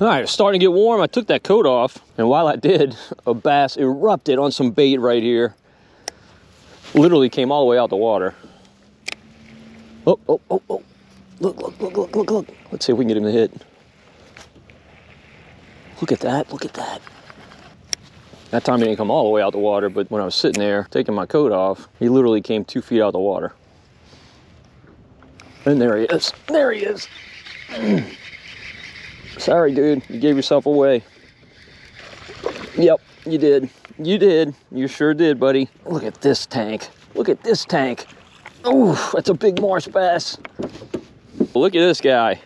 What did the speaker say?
All right, it's starting to get warm. I took that coat off, and while I did, a bass erupted on some bait right here. Literally came all the way out the water. Oh, oh, oh, oh. Look, look, look, look, look, look. Let's see if we can get him to hit. Look at that, look at that. That time he didn't come all the way out the water, but when I was sitting there taking my coat off, he literally came two feet out of the water. And there he is. There he is. Sorry, dude. You gave yourself away. Yep, you did. You did. You sure did, buddy. Look at this tank. Look at this tank. Oh, that's a big marsh bass. Look at this guy.